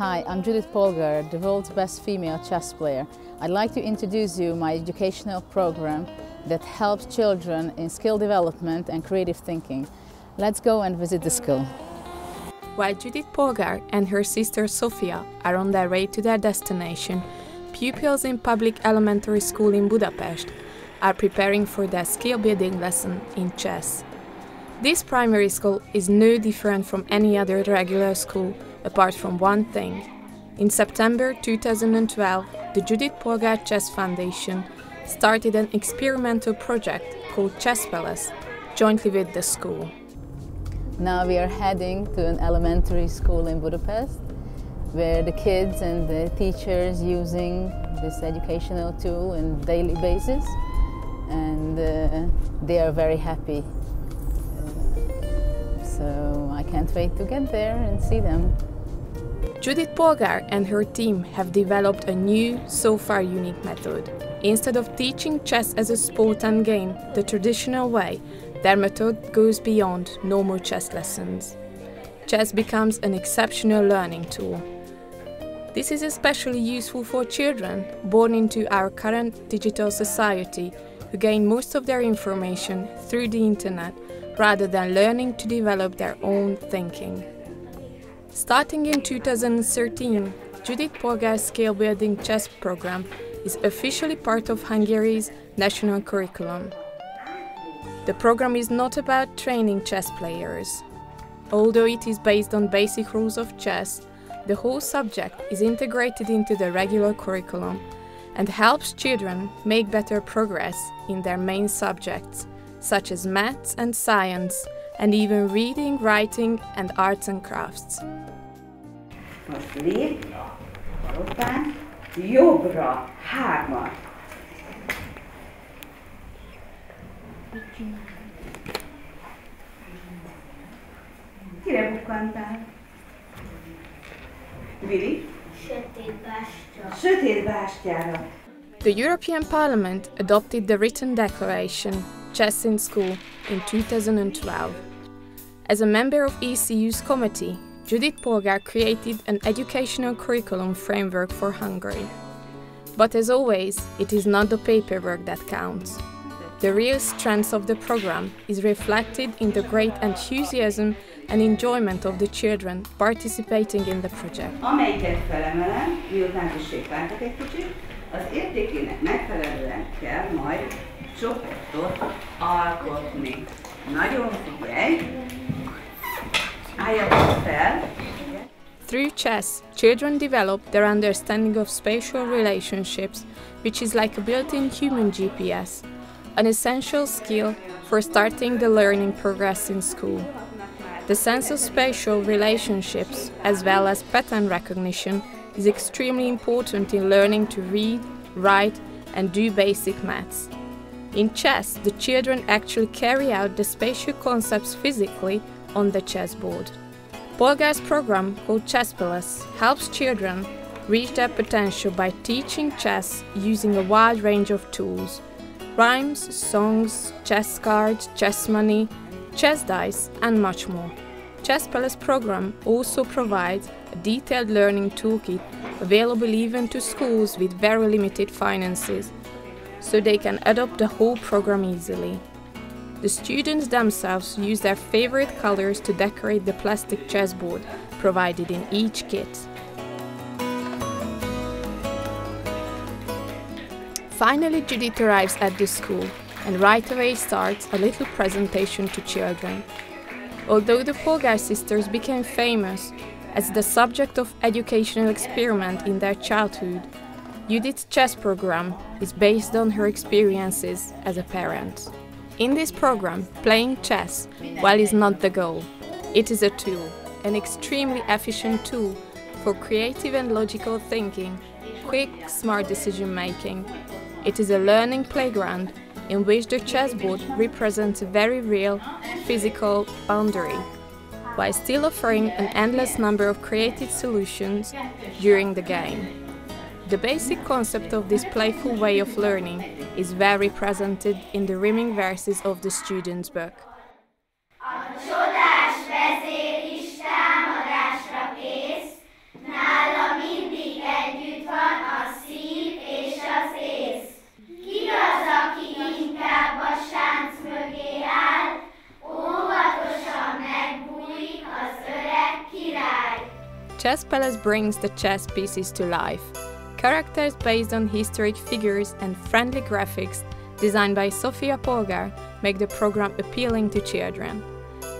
Hi, I'm Judit Polgar, the world's best female chess player. I'd like to introduce you my educational program that helps children in skill development and creative thinking. Let's go and visit the school. While Judit Polgar and her sister Sofia are on their way to their destination, pupils in public elementary school in Budapest are preparing for their skill building lesson in chess. This primary school is no different from any other regular school apart from one thing. In September 2012, the Judit Polgar Chess Foundation started an experimental project called Chess Palace, jointly with the school. Now we are heading to an elementary school in Budapest where the kids and the teachers using this educational tool on daily basis and uh, they are very happy. So I can't wait to get there and see them. Judit Polgar and her team have developed a new, so far unique method. Instead of teaching chess as a sport and game the traditional way, their method goes beyond normal chess lessons. Chess becomes an exceptional learning tool. This is especially useful for children born into our current digital society who gain most of their information through the internet rather than learning to develop their own thinking. Starting in 2013, Judit Polgar's Skill Building Chess program is officially part of Hungary's national curriculum. The program is not about training chess players. Although it is based on basic rules of chess, the whole subject is integrated into the regular curriculum and helps children make better progress in their main subjects, such as maths and science, and even reading, writing, and arts and crafts. Most lép, palotán, jobbra, hármat. Kire bukkantál? Vili? Sötét bástyára. The European Parliament adopted the written declaration Chess in School in 2012. As a member of ECU's committee, Judit Polgar created an educational curriculum framework for Hungary. But as always, it is not the paperwork that counts. The real strength of the program is reflected in the great enthusiasm and enjoyment of the children participating in the project. Az értékének megfelelően kell majd csoportot alkotni. Nagyon figyelj! Álljatok fel! Through chess, children develop their understanding of spatial relationships, which is like a built in human GPS, an essential skill for starting the learning progress in school. The sense of spatial relationships, as well as pattern recognition, is extremely important in learning to read, write, and do basic maths. In chess, the children actually carry out the spatial concepts physically on the chessboard. Polgar's program, called Chess Palace, helps children reach their potential by teaching chess using a wide range of tools rhymes, songs, chess cards, chess money, chess dice, and much more. Chess Palace program also provides a detailed learning toolkit available even to schools with very limited finances, so they can adopt the whole program easily. The students themselves use their favorite colors to decorate the plastic chessboard provided in each kit. Finally, Judit arrives at the school and right away starts a little presentation to children. Although the Polgar sisters became famous as the subject of educational experiment in their childhood, Judit's chess program is based on her experiences as a parent. In this program, playing chess, while is not the goal, it is a tool, an extremely efficient tool for creative and logical thinking, quick, smart decision making. It is a learning playground in which the chessboard represents a very real, physical boundary, while still offering an endless number of creative solutions during the game. The basic concept of this playful way of learning is very presented in the rhyming verses of the student's book. Chess Palace brings the chess pieces to life Characters based on historic figures and friendly graphics designed by Sofia Polgar make the program appealing to children.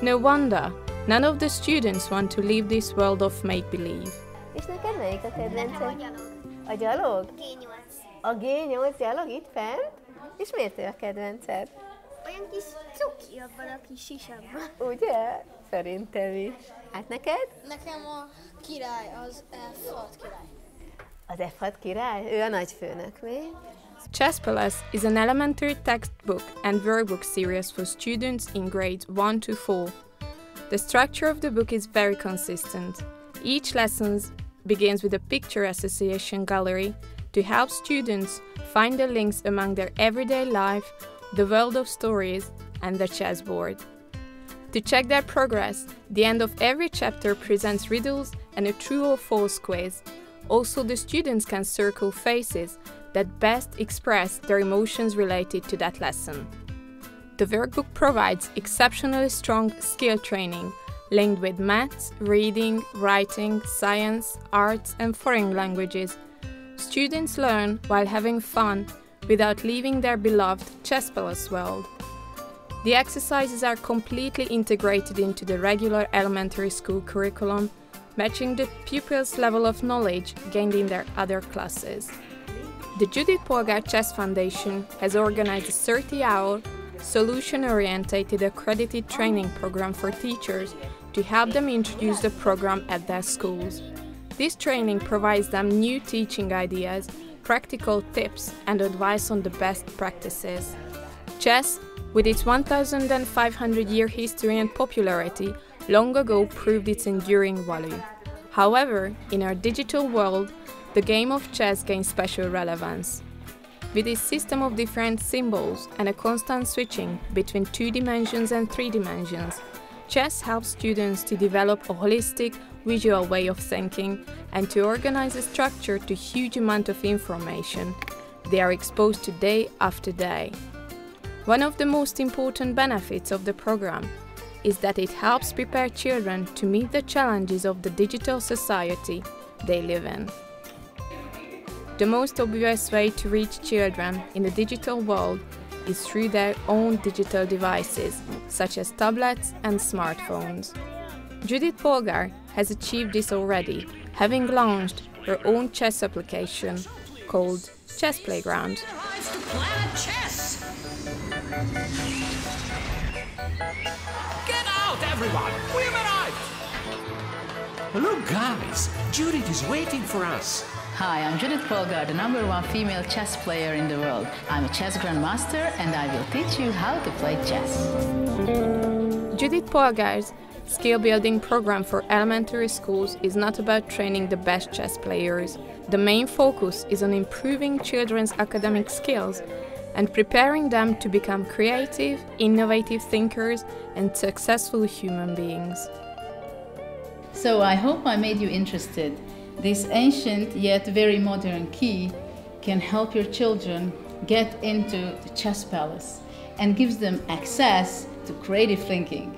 No wonder none of the students want to leave this world of make-believe. És neked melyik a kedvenced? A gyalog. A gyalog? G8. A G8 gyalog itt fent? És miért ő a kedvenced? Olyan kis cuki abban a kis sisakban. Ugye? Szerintem is. Hát neked? Nekem a király az eh, F6 király. Az F6 király? Ő a nagyfőnök, mi? Chess Palace is an elementary textbook and workbook series for students in grades 1 to 4. The structure of the book is very consistent. Each lesson begins with a picture association gallery to help students find the links among their everyday life, the world of stories, and the chessboard. To check their progress, the end of every chapter presents riddles and a true or false quiz. Also, the students can circle faces that best express their emotions related to that lesson. The workbook provides exceptionally strong skill training linked with maths, reading, writing, science, arts, and foreign languages. Students learn while having fun without leaving their beloved Chess Palace world. The exercises are completely integrated into the regular elementary school curriculum, matching the pupils' level of knowledge gained in their other classes. The Judit Polgar Chess Foundation has organized a 30 hour, solution oriented accredited training program for teachers to help them introduce the program at their schools. This training provides them new teaching ideas, practical tips, and advice on the best practices. Chess, with its 1500 year history and popularity, long ago proved its enduring value. However, in our digital world, the game of chess gains special relevance. With its system of different symbols and a constant switching between two dimensions and three dimensions, chess helps students to develop a holistic, visual way of thinking and to organize a structure to huge amount of information they are exposed to day after day. One of the most important benefits of the program is that it helps prepare children to meet the challenges of the digital society they live in. The most obvious way to reach children in the digital world is through their own digital devices, such as tablets and smartphones. Judit Polgar has achieved this already, having launched her own chess application called Chess Playground. Arrives to Planet Chess! Get out, everyone! We've arrived! Hello, guys. Judit is waiting for us. Hi, I'm Judit Polgar, the number one female chess player in the world. I'm a chess grandmaster and I will teach you how to play chess. Judit Polgar's skill building program for elementary schools is not about training the best chess players. The main focus is on improving children's academic skills and preparing them to become creative, innovative thinkers and successful human beings. So I hope I made you interested. This ancient yet very modern key can help your children get into the chess palace and gives them access to creative thinking.